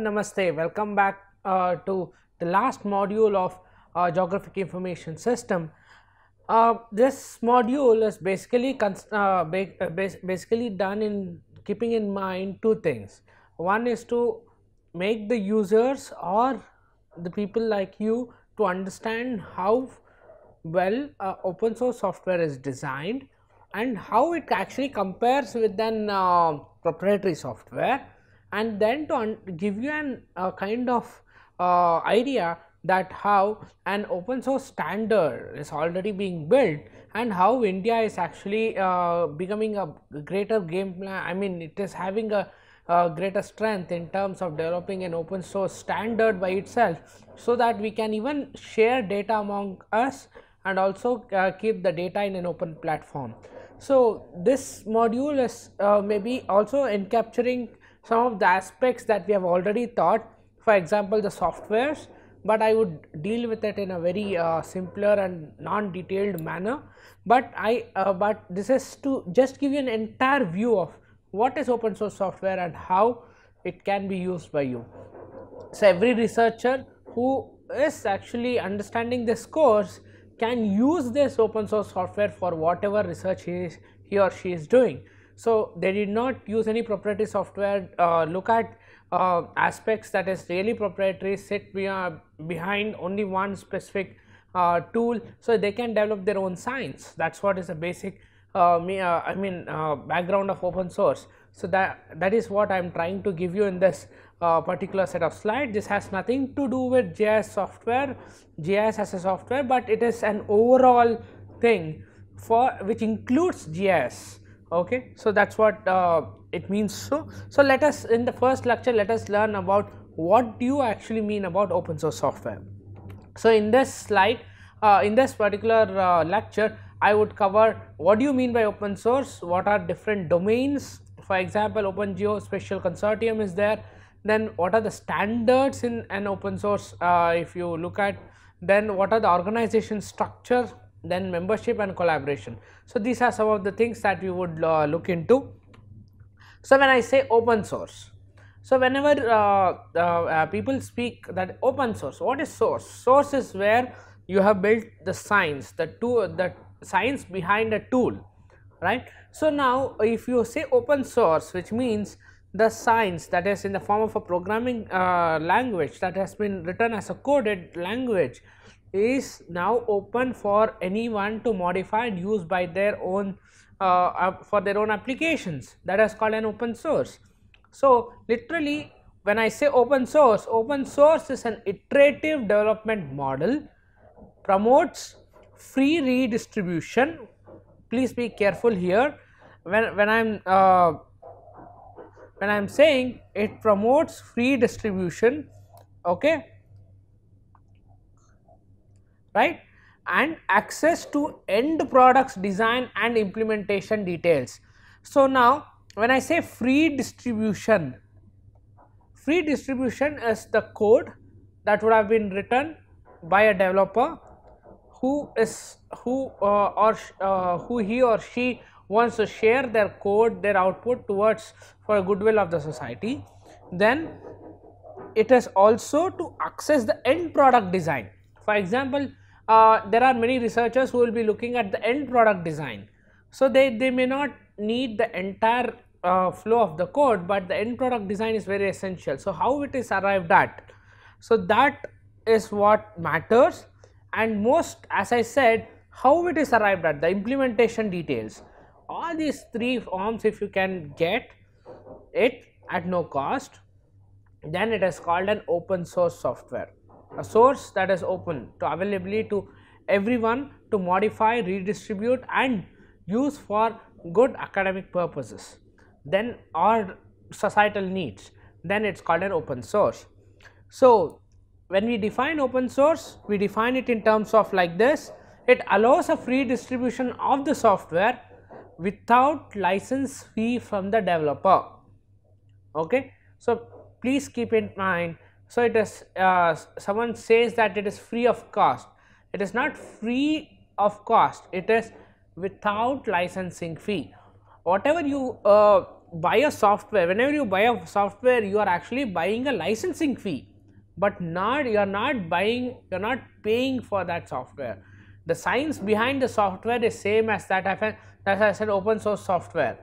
Namaste. Welcome back uh, to the last module of uh, Geographic Information System. Uh, this module is basically uh, uh, basically done in keeping in mind two things. One is to make the users or the people like you to understand how well uh, open source software is designed and how it actually compares with an proprietary software and then to give you an uh, kind of uh, idea that how an open source standard is already being built and how India is actually uh, becoming a greater game plan I mean it is having a, a greater strength in terms of developing an open source standard by itself so that we can even share data among us and also uh, keep the data in an open platform. So, this module is uh, maybe also encapturing some of the aspects that we have already taught for example, the softwares, but I would deal with it in a very uh, simpler and non-detailed manner. But I uh, but this is to just give you an entire view of what is open source software and how it can be used by you. So, every researcher who is actually understanding this course can use this open source software for whatever research he, is, he or she is doing. So, they did not use any proprietary software, uh, look at uh, aspects that is really proprietary sit behind only one specific uh, tool. So, they can develop their own science that is what is the basic uh, uh, I mean uh, background of open source. So, that that is what I am trying to give you in this particular set of slides. This has nothing to do with GIS software, GIS as a software, but it is an overall thing for which includes GIS. Okay, so that's what it means so. So, let us in the first lecture let us learn about what do you actually mean about open source software. So, in this slide uh, in this particular uh, lecture I would cover what do you mean by open source, what are different domains for example Open Geospatial Consortium is there then what are the standards in an open source uh, if you look at then what are the organization structure then membership and collaboration. So, these are some of the things that we would uh, look into. So, when I say open source, so whenever uh, uh, people speak that open source, what is source? Source is where you have built the science, the tool, the science behind a tool, right? So now if you say open source, which means the science that is in the form of a programming uh, language that has been written as a coded language is now open for anyone to modify and use by their own uh, for their own applications that is called an open source. So, literally when I say open source, open source is an iterative development model promotes free redistribution. Please be careful here when, when I am uh, when I am saying it promotes free distribution okay right? And access to end products design and implementation details. So, now when I say free distribution, free distribution is the code that would have been written by a developer who is who uh, or uh, who he or she wants to share their code their output towards for goodwill of the society. Then it is also to access the end product design. For example uh, there are many researchers who will be looking at the end product design. So, they, they may not need the entire uh, flow of the code, but the end product design is very essential. So, how it is arrived at? So, that is what matters and most as I said how it is arrived at the implementation details. All these three forms if you can get it at no cost then it is called an open source software a source that is open to availability to everyone to modify, redistribute and use for good academic purposes then or societal needs then it is called an open source. So, when we define open source we define it in terms of like this it allows a free distribution of the software without license fee from the developer. Okay. So, please keep in mind so, it is uh, someone says that it is free of cost, it is not free of cost, it is without licensing fee. Whatever you uh, buy a software whenever you buy a software you are actually buying a licensing fee but not you are not buying you are not paying for that software. The science behind the software is same as that as I said open source software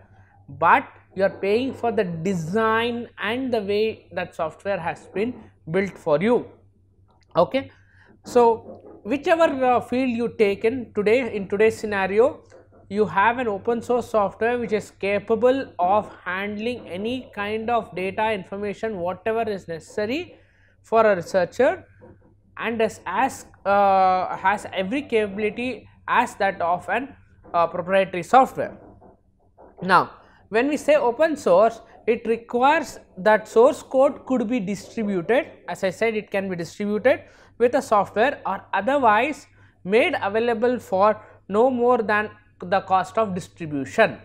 but you are paying for the design and the way that software has been built for you okay so whichever uh, field you take in today in today's scenario you have an open source software which is capable of handling any kind of data information whatever is necessary for a researcher and as uh, has every capability as that of an uh, proprietary software. Now, when we say open source, it requires that source code could be distributed. As I said it can be distributed with a software or otherwise made available for no more than the cost of distribution.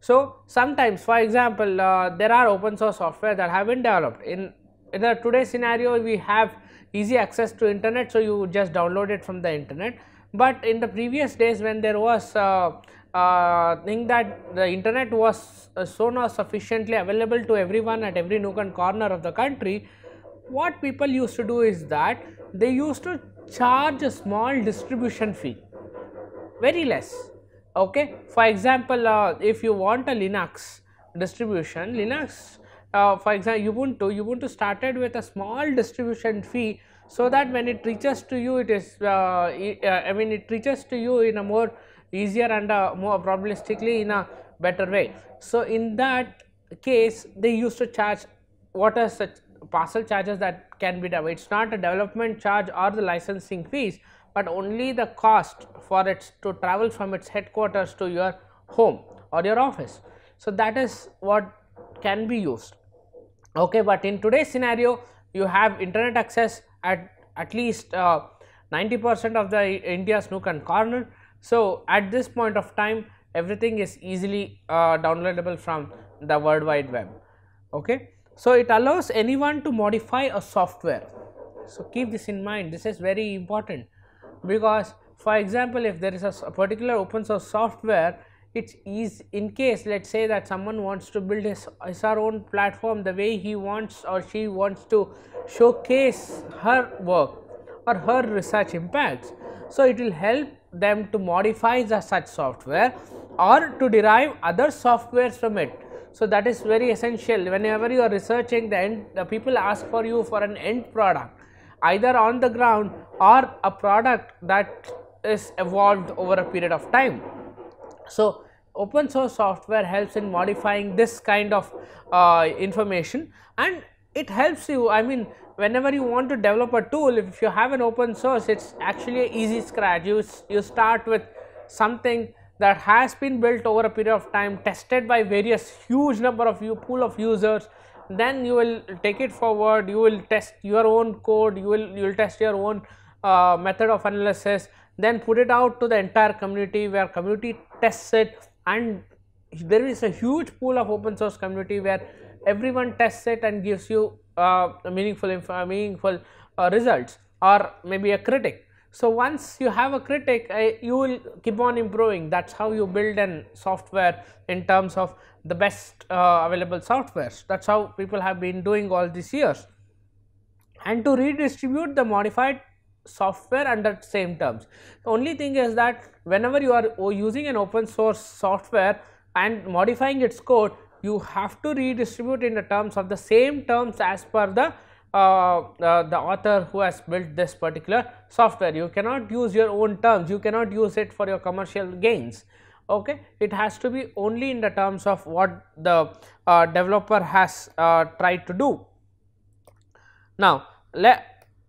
So, sometimes for example, uh, there are open source software that have been developed. In, in the today's scenario we have easy access to internet so you just download it from the internet. But in the previous days when there was uh, uh, thing that the internet was uh, so not sufficiently available to everyone at every nook and corner of the country what people used to do is that they used to charge a small distribution fee very less okay? For example uh, if you want a linux distribution linux uh, for example ubuntu ubuntu started with a small distribution fee so that when it reaches to you it is uh, uh, i mean it reaches to you in a more easier and uh, more probabilistically in a better way so in that case they used to charge what are such parcel charges that can be done it's not a development charge or the licensing fees but only the cost for it to travel from its headquarters to your home or your office. So, that is what can be used okay but in today's scenario you have internet access at at least uh, 90 percent of the India's nook and corner. So, at this point of time everything is easily uh, downloadable from the world wide web okay. So, it allows anyone to modify a software. So, keep this in mind this is very important because for example, if there is a, particular open source software it's in case let us say that someone wants to build his, his our own platform the way he wants or she wants to showcase her work or her research impacts. So, it will help them to modify the such software or to derive other softwares from it. So, that is very essential whenever you are researching the end the people ask for you for an end product either on the ground or a product that is evolved over a period of time. So, open source software helps in modifying this kind of uh, information and it helps you I mean whenever you want to develop a tool if you have an open source it is actually a easy scratch. You, you start with something that has been built over a period of time tested by various huge number of you pool of users. Then you will take it forward. You will test your own code. You will you will test your own uh, method of analysis. Then put it out to the entire community where community tests it. And there is a huge pool of open source community where everyone tests it and gives you uh, meaningful uh, meaningful uh, results or maybe a critic. So once you have a critic uh, you will keep on improving. That's how you build an software in terms of the best uh, available softwares. That's how people have been doing all these years. And to redistribute the modified software under same terms. The only thing is that whenever you are using an open source software and modifying its code, you have to redistribute in the terms of the same terms as per the uh, uh, the author who has built this particular software. You cannot use your own terms, you cannot use it for your commercial gains. Okay, it has to be only in the terms of what the uh, developer has uh, tried to do. Now,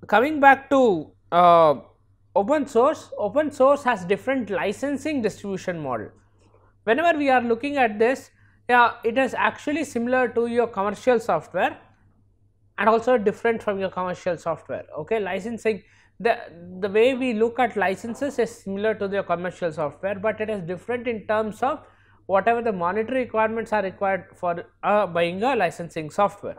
coming back to uh, open source, open source has different licensing distribution model. Whenever we are looking at this, yeah, it is actually similar to your commercial software and also different from your commercial software. Okay, licensing the the way we look at licenses is similar to the commercial software, but it is different in terms of whatever the monetary requirements are required for uh, buying a licensing software.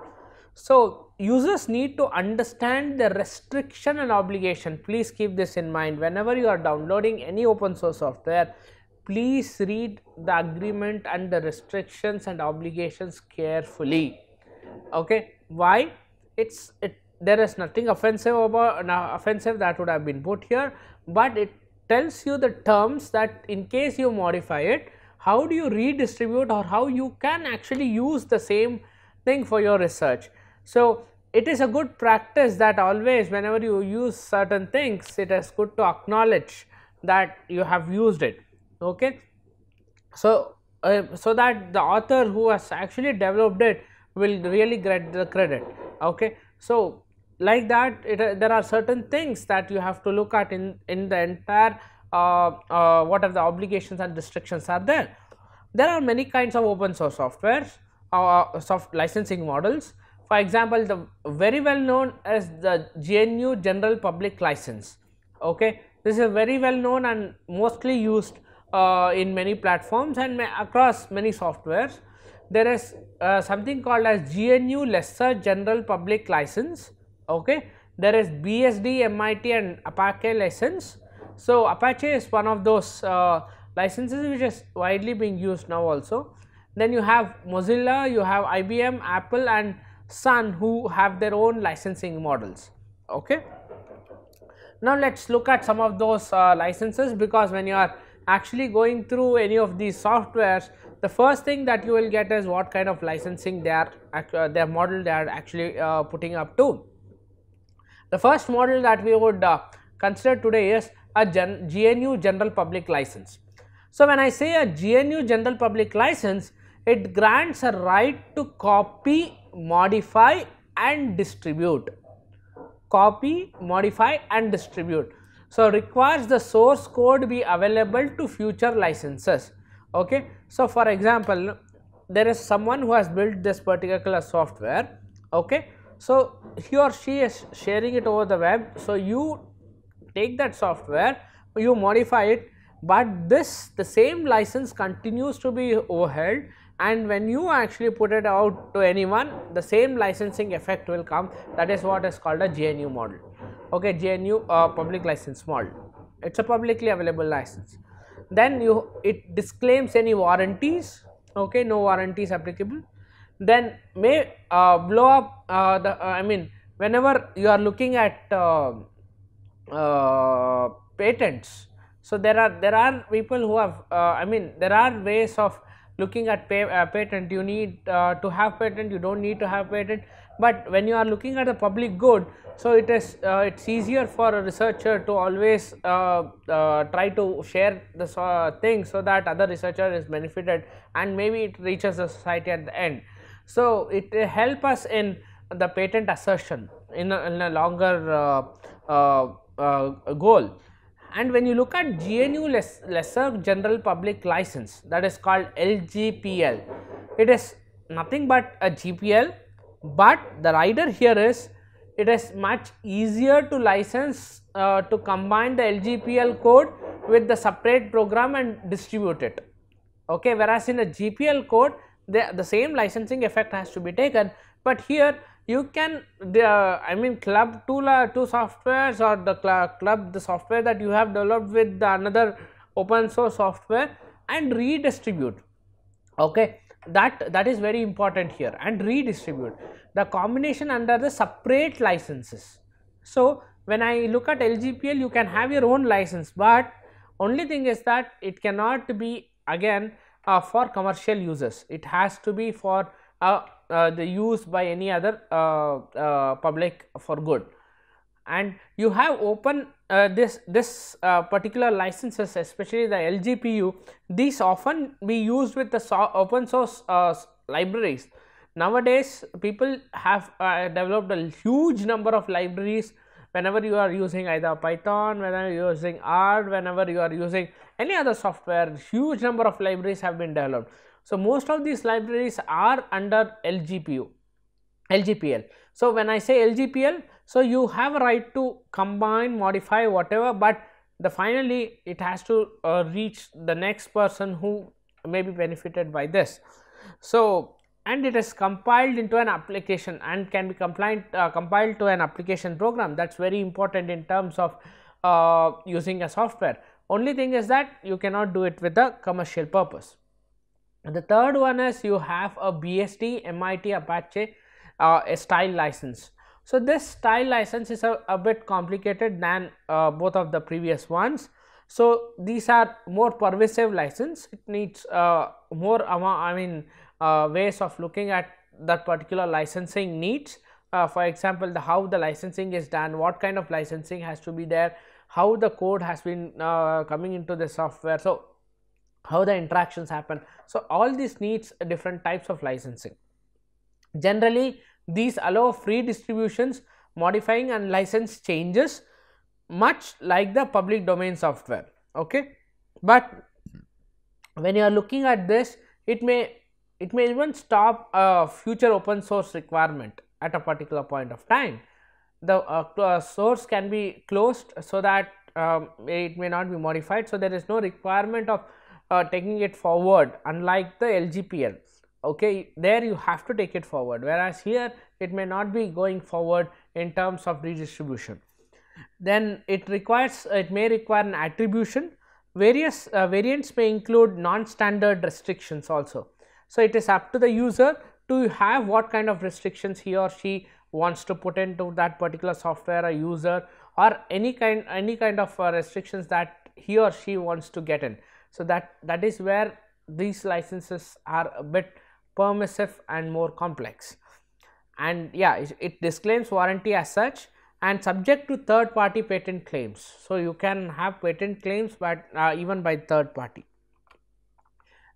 So, users need to understand the restriction and obligation please keep this in mind whenever you are downloading any open source software please read the agreement and the restrictions and obligations carefully. Okay? Why? It's it there is nothing offensive about uh, offensive that would have been put here but it tells you the terms that in case you modify it how do you redistribute or how you can actually use the same thing for your research? So it is a good practice that always whenever you use certain things it is good to acknowledge that you have used it okay? So uh, so that the author who has actually developed it will really get the credit. Okay? So like that it, uh, there are certain things that you have to look at in in the entire uh, uh, what are the obligations and restrictions are there. There are many kinds of open source software uh, soft licensing models. For example, the very well known as the GNU General Public License. Okay, this is very well known and mostly used uh, in many platforms and across many softwares. There is uh, something called as GNU Lesser General Public License. Okay, there is BSD, MIT, and Apache license. So Apache is one of those uh, licenses which is widely being used now also. Then you have Mozilla, you have IBM, Apple, and Sun who have their own licensing models. Okay. Now let us look at some of those uh, licenses because when you are actually going through any of these softwares the first thing that you will get is what kind of licensing they are uh, their model they are actually uh, putting up to. The first model that we would uh, consider today is a Gen GNU general public license. So, when I say a GNU general public license it grants a right to copy modify and distribute copy modify and distribute so requires the source code be available to future licenses. Okay? So for example there is someone who has built this particular software. Okay? So he or she is sharing it over the web. So you take that software you modify it but this the same license continues to be overheld. And when you actually put it out to anyone the same licensing effect will come. That is what is called a GNU model okay GNU uh, public license model it is a publicly available license. Then you it disclaims any warranties. Okay no warranties applicable. Then may uh, blow up uh, the uh, I mean whenever you are looking at uh, uh, patents. So there are there are people who have I mean there are ways of looking at pay, uh, patent. You need uh, to have patent. You do not need to have patent but when you are looking at the public good so it is uh, it's easier for a researcher to always uh, uh, try to share the thing so that other researcher is benefited and maybe it reaches the society at the end. So it help us in the patent assertion in a, in a longer uh, goal. And when you look at GNU less, Lesser General Public License that is called LGPL, it is nothing but a GPL, but the rider here is it is much easier to license uh, to combine the LGPL code with the separate program and distribute it. Okay, whereas in a GPL code the, the same licensing effect has to be taken, but here you can uh, I mean club two, uh, two softwares or the club the software that you have developed with the another open source software and redistribute okay that that is very important here and redistribute the combination under the separate licenses. So when i look at lgpl you can have your own license but only thing is that it cannot be again uh, for commercial users. It has to be for uh, uh, the use by any other uh, uh, public for good and you have open uh, this this uh, particular licenses especially the LGPU these often be used with the so open source uh, libraries. Nowadays people have developed a huge number of libraries. Whenever you are using either python whenever you are using r whenever you are using any other software huge number of libraries have been developed. So, most of these libraries are under LGPU, LGPL. So, when I say LGPL, so you have a right to combine, modify whatever, but the finally it has to uh, reach the next person who may be benefited by this. So, and it is compiled into an application and can be compliant, uh, compiled to an application program that is very important in terms of uh, using a software only thing is that you cannot do it with a commercial purpose. The third one is you have a BSD MIT Apache uh, style license. So, this style license is a, a bit complicated than uh, both of the previous ones. So, these are more pervasive license it needs uh, more I mean uh, ways of looking at that particular licensing needs. Uh, for example, the how the licensing is done, what kind of licensing has to be there, how the code has been uh, coming into the software. So, how the interactions happen. So, all these needs different types of licensing. Generally, these allow free distributions, modifying and license changes much like the public domain software. Okay? But when you are looking at this, it may it may even stop a future open source requirement at a particular point of time. The uh, source can be closed so that um, it may not be modified. So, there is no requirement of uh, taking it forward unlike the LGPL okay there you have to take it forward. Whereas here it may not be going forward in terms of redistribution. Then it requires it may require an attribution. Various uh, variants may include non-standard restrictions also. So it is up to the user to have what kind of restrictions he or she wants to put into that particular software a user or any kind any kind of uh, restrictions that he or she wants to get in. So that that is where these licenses are a bit permissive and more complex and yeah it, it, disclaims warranty as such and subject to third party patent claims. So, you can have patent claims but uh, even by third party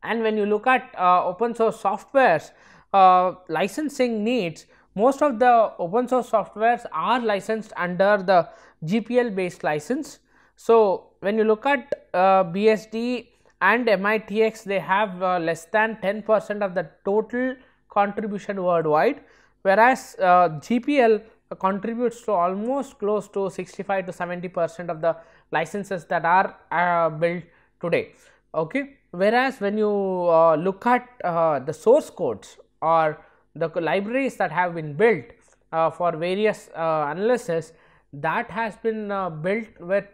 and when you look at uh, open source softwares uh, licensing needs most of the open source softwares are licensed under the GPL based license. So, when you look at uh, BSD and MITx they have uh, less than 10 percent of the total contribution worldwide whereas uh, GPL contributes to almost close to 65 to 70 percent of the licenses that are uh, built today. Okay. Whereas, when you uh, look at uh, the source codes or the libraries that have been built uh, for various analysis that has been built with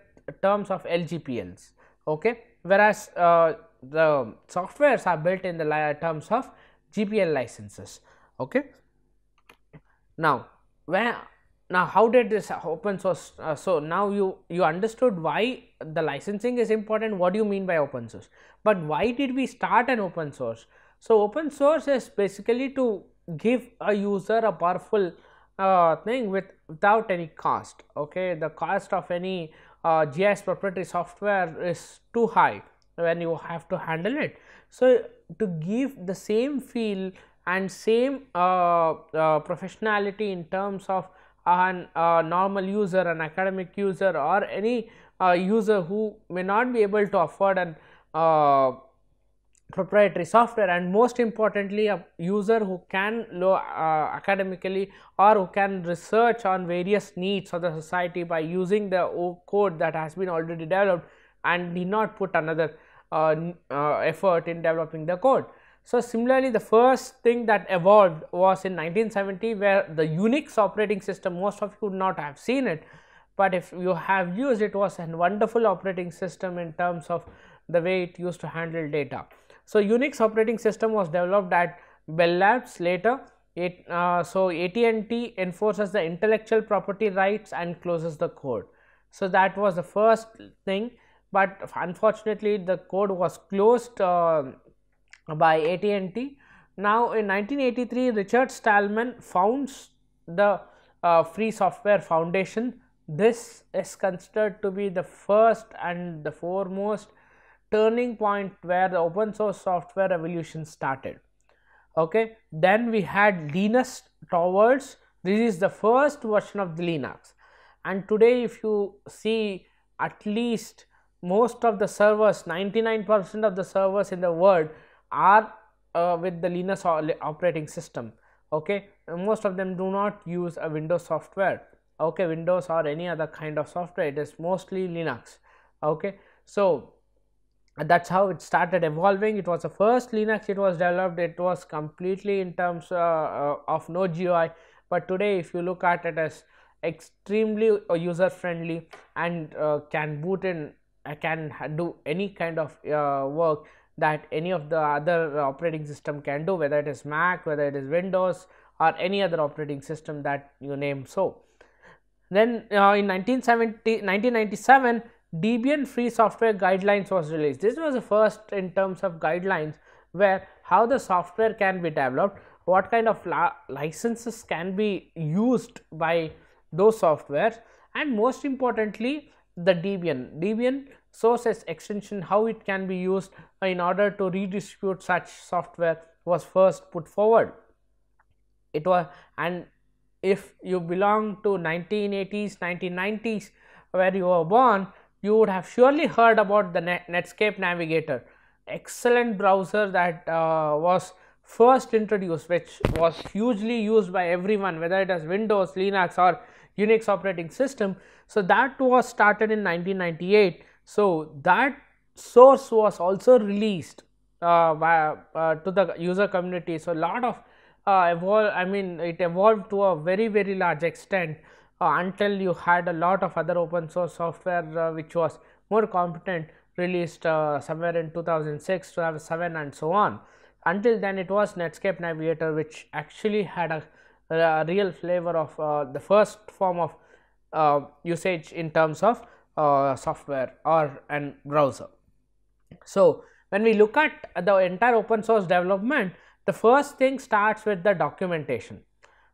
terms of LGPLs. Okay whereas uh, the softwares are built in the terms of GPL licenses. Okay. Now, where now how did this open source? Uh, so now you you understood why the licensing is important. What do you mean by open source? But why did we start an open source? So open source is basically to give a user a powerful uh, thing with without any cost. Okay, the cost of any uh, GIS proprietary software is too high when you have to handle it. So, to give the same feel and same uh, uh, professionality in terms of an uh, normal user, an academic user or any uh, user who may not be able to afford an uh, proprietary software and most importantly a user who can low uh, academically or who can research on various needs of the society by using the code that has been already developed and need not put another uh, uh, effort in developing the code. So, similarly the first thing that evolved was in 1970 where the Unix operating system most of you would not have seen it, but if you have used it was a wonderful operating system in terms of the way it used to handle data. So, Unix operating system was developed at Bell Labs later. It, uh, so, AT&T enforces the intellectual property rights and closes the code. So, that was the first thing, but unfortunately, the code was closed uh, by AT&T. Now, in 1983, Richard Stallman founds the uh, Free Software Foundation. This is considered to be the first and the foremost turning point where the open source software revolution started. Okay, then we had Linus Torvalds. This is the first version of the Linux, and today, if you see, at least most of the servers, 99% of the servers in the world are uh, with the Linux operating system. Okay, most of them do not use a Windows software. Okay, Windows or any other kind of software. It is mostly Linux. Okay, so that's how it started evolving. It was the first linux. It was developed. It was completely in terms uh, uh, of no gui but today if you look at it as extremely uh, user friendly and uh, can boot in uh, can do any kind of uh, work that any of the other operating system can do whether it is Mac, whether it is Windows or any other operating system that you name. So. Then in 1970, 1997 Debian free software guidelines was released. This was the first in terms of guidelines where how the software can be developed, what kind of licenses can be used by those softwares and most importantly the Debian. Debian sources extension how it can be used in order to redistribute such software was first put forward. It was and if you belong to 1980s, 1990s where you were born, you would have surely heard about the Net Netscape Navigator, excellent browser that uh, was first introduced which was hugely used by everyone whether it is Windows, Linux or Unix operating system. So, that was started in 1998. So, that source was also released uh, by, uh, to the user community. So, a lot of uh, evolve I mean it evolved to a very very large extent uh, until you had a lot of other open source software uh, which was more competent released uh, somewhere in 2006 2007 and so on. Until then it was netscape navigator which actually had a, a real flavor of uh, the first form of usage in terms of software or an browser. So when we look at the entire open source development the first thing starts with the documentation.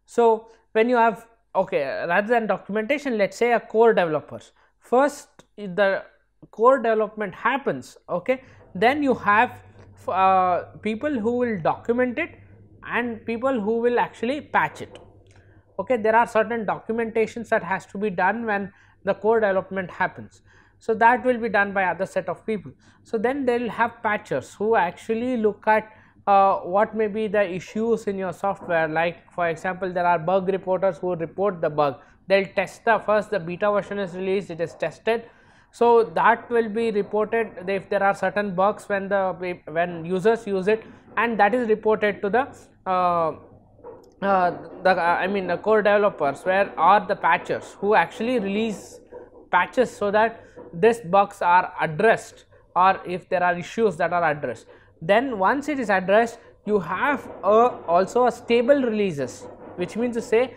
So when you have okay rather than documentation let us say a core developers first the core development happens okay then you have uh, people who will document it and people who will actually patch it. Okay there are certain documentations that has to be done when the core development happens. So that will be done by other set of people. So then they will have patchers who actually look at uh, what may be the issues in your software? Like for example there are bug reporters who report the bug. They'll test the first the beta version is released it is tested. So that will be reported if there are certain bugs when the when users use it and that is reported to the uh, uh, the uh, I mean the core developers where are the patchers who actually release patches so that these bugs are addressed or if there are issues that are addressed then once it is addressed you have a, also a stable releases which means to say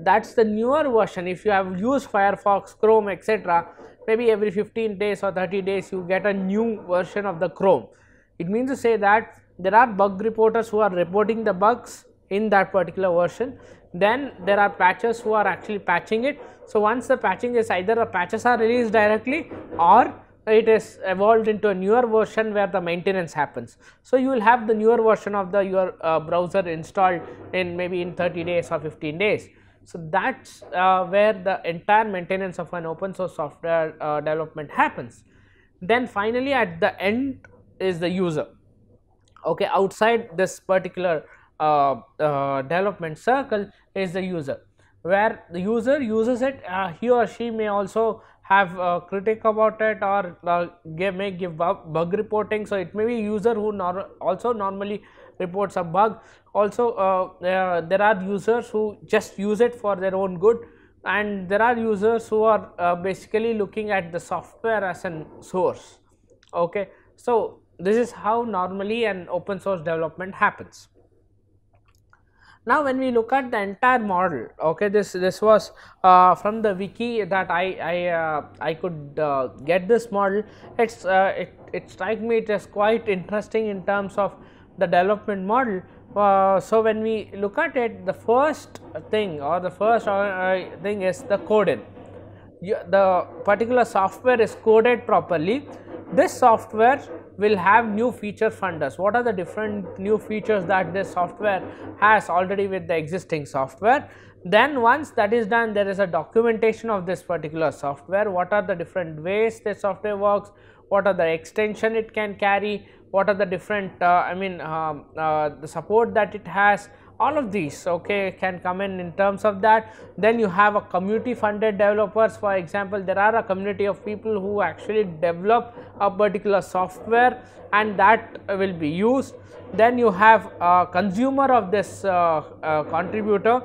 that's the newer version. If you have used firefox chrome etc maybe every 15 days or 30 days you get a new version of the chrome. It means to say that there are bug reporters who are reporting the bugs in that particular version. Then there are patchers who are actually patching it. So once the patching is either the patches are released directly or it is evolved into a newer version where the maintenance happens. So, you will have the newer version of the your uh, browser installed in maybe in 30 days or 15 days. So, that is uh, where the entire maintenance of an open source software uh, development happens. Then finally, at the end is the user. Okay, outside this particular uh, uh, development circle is the user where the user uses it uh, he or she may also have a critic about it or uh, give, may give bug, reporting. So, it may be user who nor also normally reports a bug. Also, uh, uh, there are users who just use it for their own good and there are users who are uh, basically looking at the software as an source. Okay. So, this is how normally an open source development happens. Now, when we look at the entire model, okay, this this was uh, from the wiki that I I, uh, I could uh, get this model. It's uh, it it strike me it is quite interesting in terms of the development model. Uh, so, when we look at it, the first thing or the first uh, thing is the coding. The particular software is coded properly. This software will have new feature funders. What are the different new features that this software has already with the existing software? Then once that is done, there is a documentation of this particular software. What are the different ways this software works? What are the extension it can carry? What are the different, uh, I mean, um, uh, the support that it has? All of these okay can come in in terms of that. Then you have a community funded developers. For example there are a community of people who actually develop a particular software and that will be used. Then you have a consumer of this uh, uh, contributor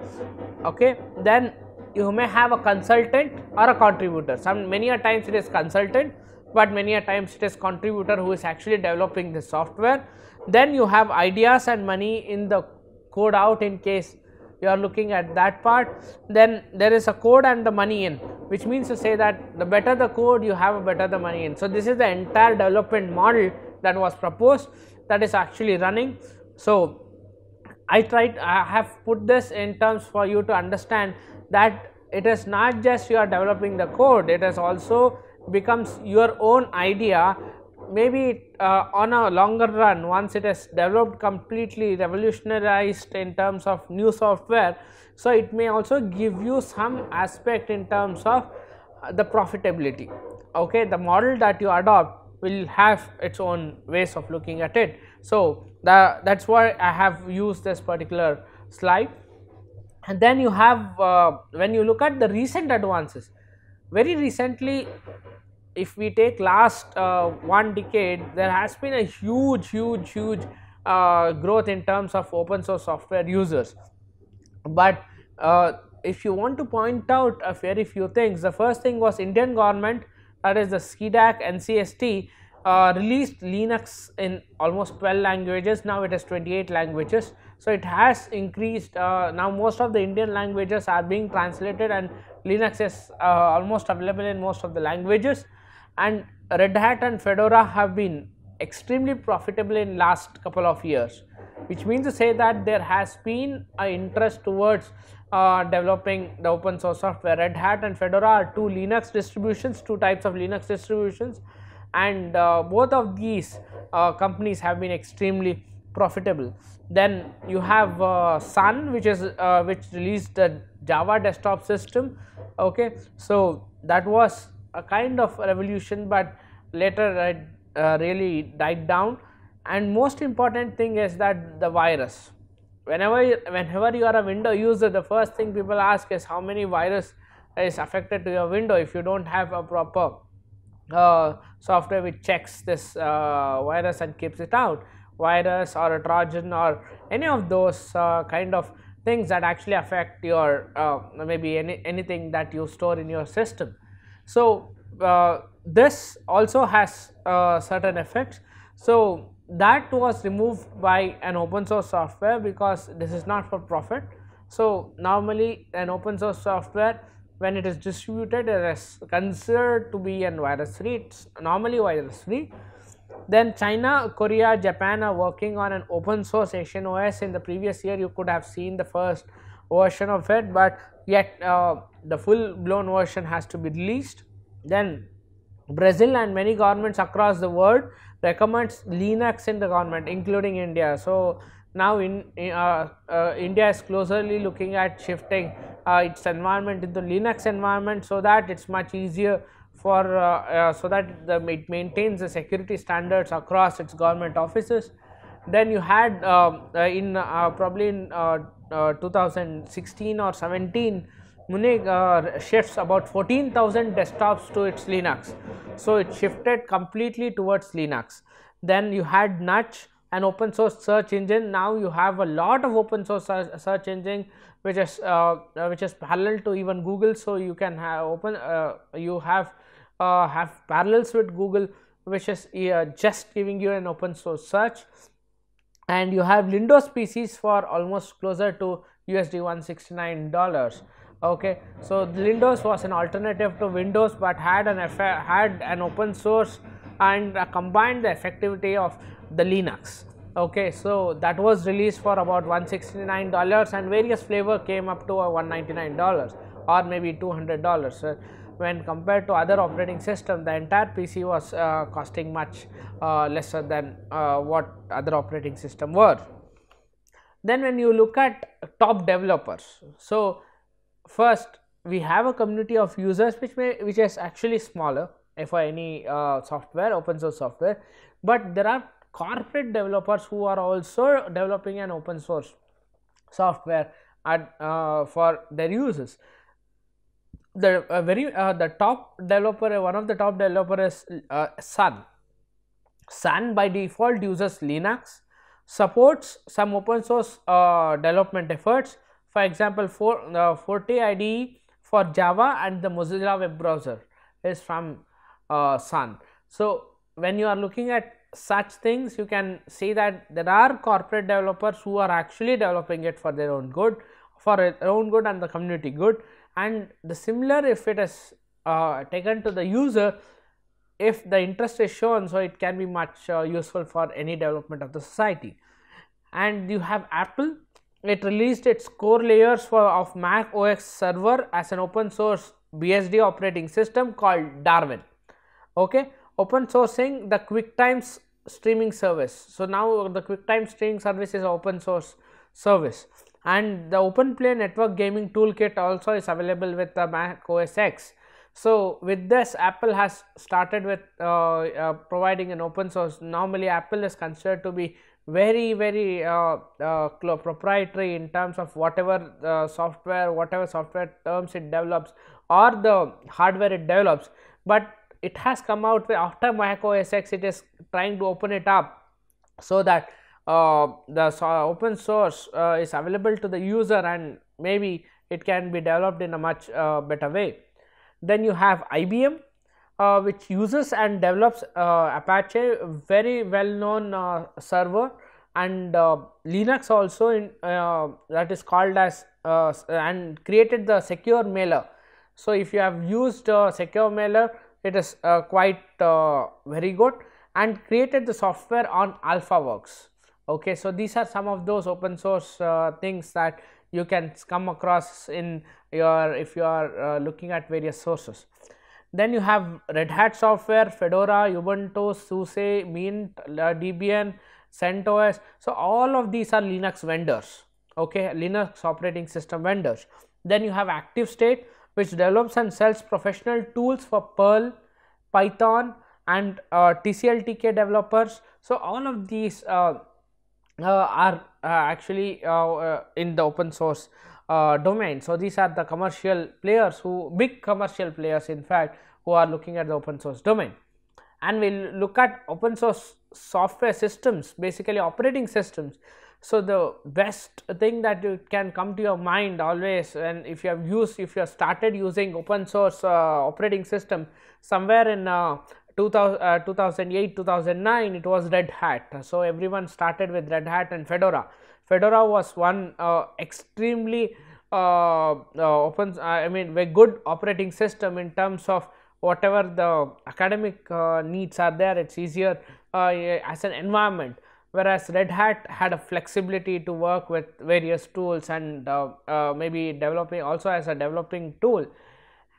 okay. Then you may have a consultant or a contributor. Some many a times it is consultant but many a times it is contributor who is actually developing the software. Then you have ideas and money in the code out in case you are looking at that part then there is a code and the money in which means to say that the better the code you have better the money in. So, this is the entire development model that was proposed that is actually running. So, I tried I have put this in terms for you to understand that it is not just you are developing the code it is also becomes your own idea maybe uh, on a longer run once it has developed completely revolutionized in terms of new software so it may also give you some aspect in terms of uh, the profitability. Okay the model that you adopt will have its own ways of looking at it. So the, that's why i have used this particular slide. And then you have uh, when you look at the recent advances very recently if we take last uh, one decade there has been a huge huge huge uh, growth in terms of open source software users. But uh, if you want to point out a very few things the first thing was indian government that is the CDAC NCST uh, released Linux in almost 12 languages. Now it is 28 languages. So it has increased uh, now most of the Indian languages are being translated and Linux is uh, almost available in most of the languages and Red Hat and Fedora have been extremely profitable in last couple of years which means to say that there has been an interest towards uh, developing the open source software. Red Hat and Fedora are two Linux distributions, two types of Linux distributions and uh, both of these uh, companies have been extremely profitable. Then you have uh, Sun which is uh, which released the Java desktop system okay. So that was a kind of revolution but later it uh, really died down. And most important thing is that the virus whenever you, whenever you are a window user the first thing people ask is how many virus is affected to your window if you don't have a proper uh, software which checks this uh, virus and keeps it out. Virus or a trojan or any of those uh, kind of things that actually affect your uh, maybe any anything that you store in your system so uh, this also has uh, certain effects. So that was removed by an open source software because this is not for profit. So normally an open source software when it is distributed it is considered to be an virus free it's normally virus free then China, Korea, Japan are working on an open source Asian OS. In the previous year, you could have seen the first version of it, but yet uh, the full blown version has to be released. Then Brazil and many governments across the world recommends Linux in the government, including India. So now in uh, uh, India is closely looking at shifting uh, its environment into Linux environment so that it's much easier for uh, uh, so that the, it maintains the security standards across its government offices. Then you had um, uh, in probably in 2016 or 17 Munich uh, shifts about 14,000 desktops to its Linux. So, it shifted completely towards Linux. Then you had Nutch, an open source search engine. Now you have a lot of open source search engine which is uh, which is parallel to even Google. So, you can have open uh, you have uh, have parallels with Google which is uh, just giving you an open source search and you have Lindows PCs for almost closer to USD 169 dollars okay so Lindows was an alternative to Windows but had an had an open source and uh, combined the effectivity of the Linux okay so that was released for about 169 dollars and various flavor came up to 199 dollars or maybe 200 dollars when compared to other operating system the entire PC was uh, costing much uh, lesser than uh, what other operating system were. Then when you look at top developers, so first we have a community of users which may which is actually smaller for any uh, software open source software, but there are corporate developers who are also developing an open source software at, uh, for their users. The uh, very uh, the top developer one of the top developer is uh, sun. Sun by default uses linux supports some open source uh, development efforts for example for uh, forte ide for java and the mozilla web browser is from uh, sun. So, when you are looking at such things you can see that there are corporate developers who are actually developing it for their own good for their own good and the community good. And the similar if it is uh, taken to the user if the interest is shown so it can be much uh, useful for any development of the society. And you have apple it released its core layers for of mac os server as an open source bsd operating system called darwin. Okay? Open sourcing the quicktime streaming service. So now the quicktime streaming service is open source service. And the openplay network gaming toolkit also is available with the mac os x. So, with this Apple has started with uh, uh, providing an open source. Normally Apple is considered to be very very uh, uh proprietary in terms of whatever uh, software, whatever software terms it develops or the hardware it develops, but it has come out with after Mac OS X it is trying to open it up so that uh, the so open source is available to the user and maybe it can be developed in a much better way. Then you have IBM uh, which uses and develops uh, Apache very well known uh, server and uh, Linux also in uh, that is called as uh, and created the secure mailer. So, if you have used secure mailer it is quite very good and created the software on AlphaWorks. Okay, so these are some of those open source things that you can come across in your if you are looking at various sources. Then you have Red Hat software, Fedora, Ubuntu, SUSE, Mint, uh, Debian, CentOS. So, all of these are Linux vendors, okay, Linux operating system vendors. Then you have ActiveState which develops and sells professional tools for Perl, Python and uh, TCL/TK developers. So, all of these uh, uh, are uh, actually uh, in the open source domain. So, these are the commercial players who big commercial players in fact who are looking at the open source domain and we will look at open source software systems basically operating systems. So, the best thing that you can come to your mind always and if you have used if you have started using open source uh, operating system somewhere in uh, 2000, 2008 2009 it was red hat so everyone started with red hat and fedora fedora was one uh, extremely uh, uh, open i mean a good operating system in terms of whatever the academic uh, needs are there. It's easier uh, as an environment. Whereas red hat had a flexibility to work with various tools and uh, maybe developing also as a developing tool.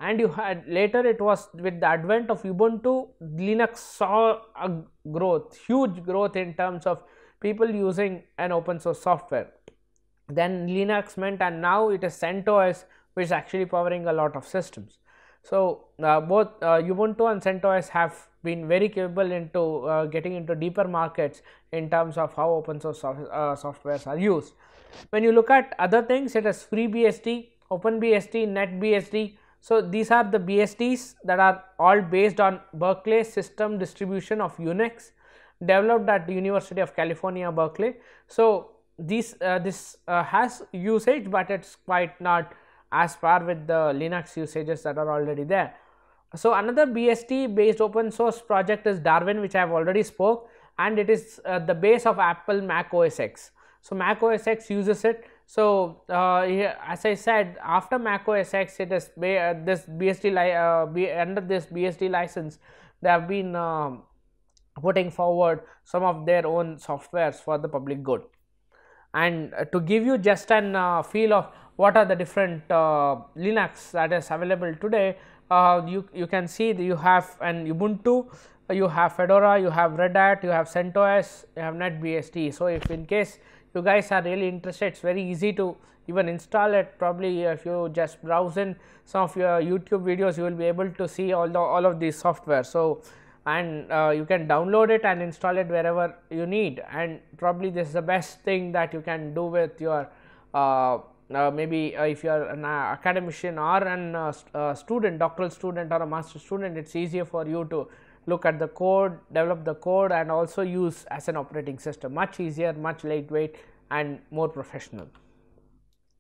And you had later it was with the advent of ubuntu linux saw a growth huge growth in terms of people using an open source software. Then linux mint and now it is centos which is actually powering a lot of systems. So uh, both uh, ubuntu and centos have been very capable into uh, getting into deeper markets in terms of how open source uh, softwares are used. When you look at other things it is FreeBSD openbsd netbsd. So, these are the BSDs that are all based on Berkeley system distribution of Unix developed at the University of California Berkeley. So, this uh, this uh, has usage, but it is quite not as far with the Linux usages that are already there. So, another BSD based open source project is Darwin which I have already spoke and it is uh, the base of Apple Mac OS X. So, Mac OS X uses it so, uh, as I said after Mac OS X it is uh, this BSD uh, B under this BSD license there have been uh, putting forward some of their own softwares for the public good. And uh, to give you just an uh, feel of what are the different Linux that is available today, you, you can see you have an Ubuntu, you have Fedora, you have Red Hat, you have CentOS, you have NetBSD. So, if in case you guys are really interested it is very easy to even install it probably if you just browse in some of your YouTube videos you will be able to see all the all of these software. So, and uh, you can download it and install it wherever you need and probably this is the best thing that you can do with your uh, uh, maybe uh, if you are an uh, academician or an uh, student doctoral student or a master student it is easier for you to look at the code, develop the code and also use as an operating system much easier, much lightweight and more professional.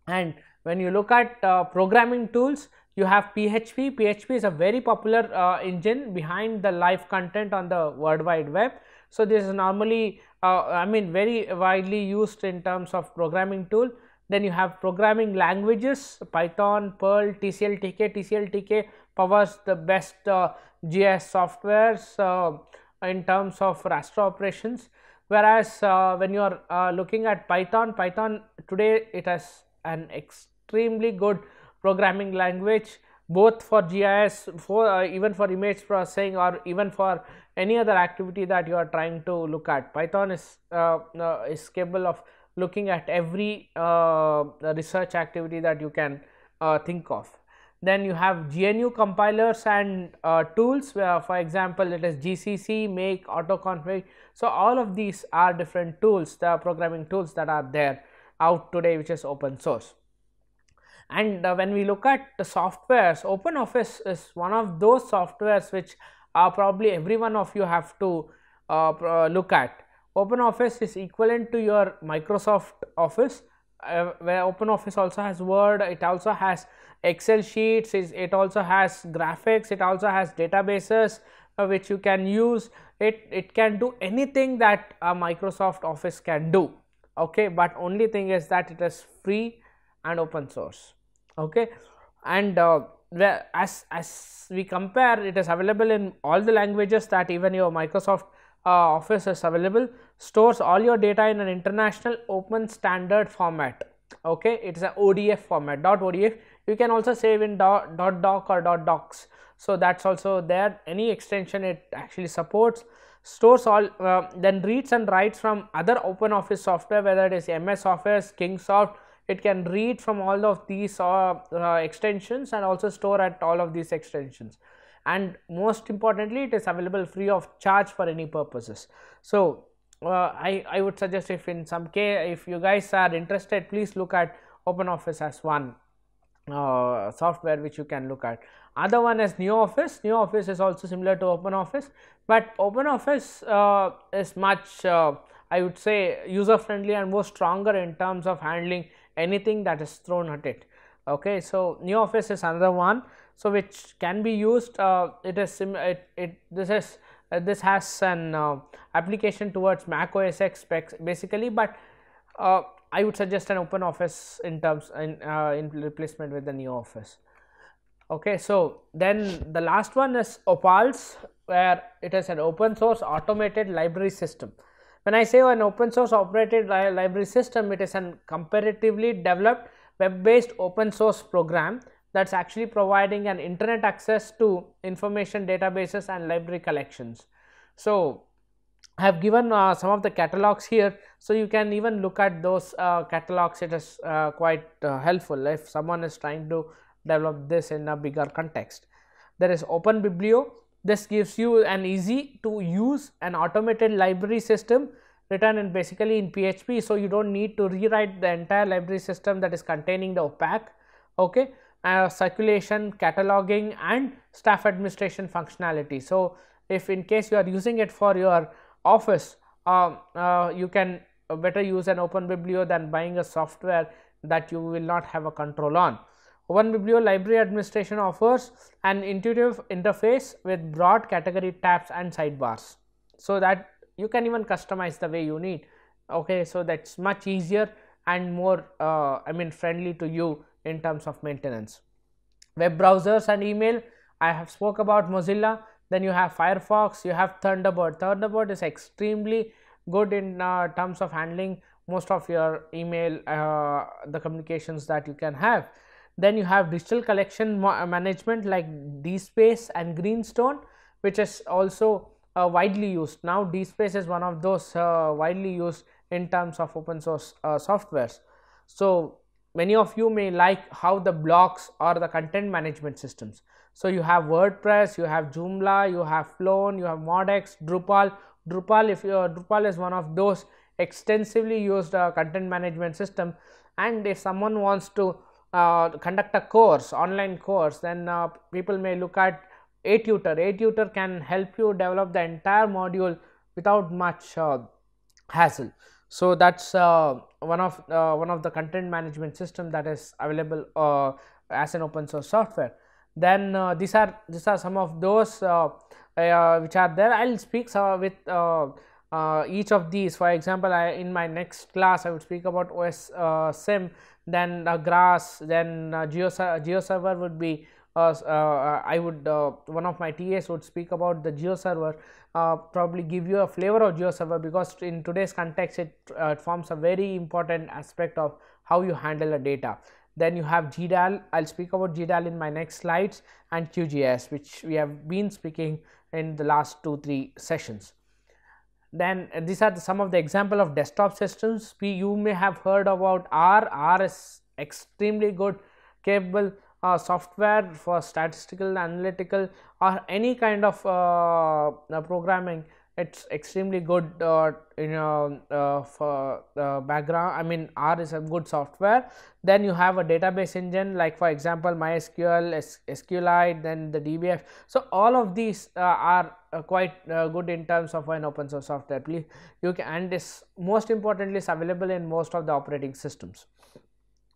And when you look at programming tools, you have PHP. PHP is a very popular uh, engine behind the live content on the World Wide Web. So, this is normally uh, I mean very widely used in terms of programming tool. Then you have programming languages Python, Perl, TCL/TK. TCL/TK powers the best uh, GIS softwares uh, in terms of raster operations. Whereas uh, when you are uh, looking at Python, Python today it has an extremely good programming language both for GIS, for uh, even for image processing or even for any other activity that you are trying to look at. Python is uh, uh, is capable of looking at every uh, research activity that you can uh, think of. Then you have GNU compilers and uh, tools where for example, it is GCC, make, autoconfig. So, all of these are different tools, the programming tools that are there out today which is open source. And uh, when we look at the softwares, OpenOffice is one of those softwares which uh, probably every one of you have to uh, uh look at. OpenOffice is equivalent to your Microsoft Office, uh, where OpenOffice also has Word, it also has Excel sheets, it also has graphics, it also has databases uh, which you can use. It, it can do anything that a Microsoft Office can do, okay, but only thing is that it is free and open source okay? And uh, as as we compare it is available in all the languages that even your microsoft uh, office is available stores all your data in an international open standard format. Okay? It is a odf format dot odf you can also save in dot, dot doc or dot docx. So that's also there. Any extension it actually supports. Stores all uh, then reads and writes from other open office software whether it is ms office kingsoft it can read from all of these uh, uh, extensions and also store at all of these extensions and most importantly it is available free of charge for any purposes. So, uh, I, I would suggest if in some case if you guys are interested please look at OpenOffice as one uh, software which you can look at. Other one is NeoOffice. NeoOffice is also similar to OpenOffice, but OpenOffice uh, is much uh, I would say user friendly and more stronger in terms of handling anything that is thrown at it. Okay, so NeoOffice is another one. So which can be used. Uh, it is sim it, it this is uh, this has an uh, application towards Mac OS X specs basically, but uh, I would suggest an Open Office in terms in uh, in replacement with the NeoOffice. Okay, so then the last one is Opals, where it is an open source automated library system. When I say an open source operated li library system, it is a comparatively developed web based open source program that is actually providing an internet access to information databases and library collections. So, I have given uh, some of the catalogs here. So, you can even look at those uh, catalogs it is uh, quite uh, helpful if someone is trying to develop this in a bigger context. There is Open Biblio this gives you an easy to use an automated library system written in basically in PHP. So, you do not need to rewrite the entire library system that is containing the OPAC, okay, uh, circulation, cataloging and staff administration functionality. So, if in case you are using it for your office, uh, uh, you can better use an open biblio than buying a software that you will not have a control on. OpenBiblio Library Administration offers an intuitive interface with broad category tabs and sidebars. So that you can even customize the way you need. Okay, so that's much easier and more uh, I mean friendly to you in terms of maintenance. Web browsers and email, I have spoke about Mozilla. Then you have Firefox, you have Thunderbird. Thunderbird is extremely good in uh, terms of handling most of your email, uh, the communications that you can have. Then you have digital collection management like DSpace and Greenstone which is also uh, widely used. Now DSpace is one of those uh, widely used in terms of open source uh, softwares. So many of you may like how the blocks or the content management systems. So you have WordPress, you have Joomla, you have Plone, you have MODX, Drupal. Drupal if you Drupal is one of those extensively used uh, content management system and if someone wants to uh, conduct a course online course then uh, people may look at ATutor a tutor can help you develop the entire module without much uh, hassle. So that's uh, one of uh, one of the content management system that is available uh, as an open source software. Then uh, these are these are some of those uh, uh, which are there. I will speak with each of these. For example I, in my next class i would speak about os sim then grass then uh, geoserver would be uh, uh, I would uh, one of my TAs would speak about the GeoServer uh, probably give you a flavor of GeoServer because in today's context it, uh, it, forms a very important aspect of how you handle the data. Then you have GDAL, I will speak about GDAL in my next slides and QGIS which we have been speaking in the last 2-3 sessions. Then uh, these are the, some of the example of desktop systems. you may have heard about R, R is extremely good capable uh, software for statistical analytical or any kind of uh, uh programming it's extremely good uh, in um, uh, for uh, background i mean r is a good software. Then you have a database engine like for example mysql sqlite then the dbf so all of these uh, are uh, quite good in terms of an open source software. Please you can and this most importantly is available in most of the operating systems.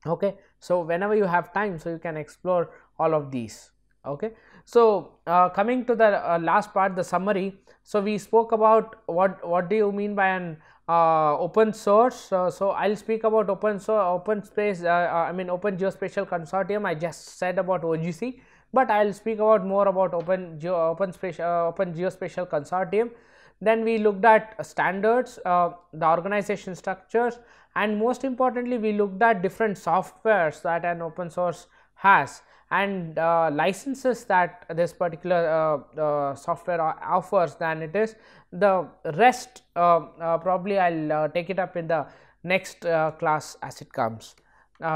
Okay? So whenever you have time so you can explore all of these okay. So uh, coming to the uh, last part the summary. So we spoke about what what do you mean by an uh, open source? Uh, so i'll speak about open source open space uh, uh, i mean open geospatial consortium i just said about ogc but i'll speak about more about open geo open space open geospatial consortium. Then we looked at standards the organization structures and most importantly we looked at different softwares that an open source has and uh, licenses that this particular uh, uh, software offers than it is the rest uh, uh, probably I will uh, take it up in the next class as it comes.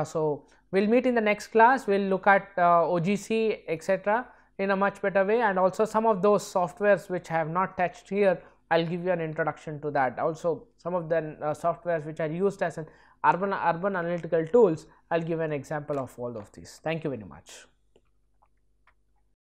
so, we will meet in the next class we will look at OGC etc in a much better way and also some of those softwares which I have not touched here I will give you an introduction to that. Also some of the uh, softwares which are used as an urban, urban analytical tools, I will give an example of all of these. Thank you very much.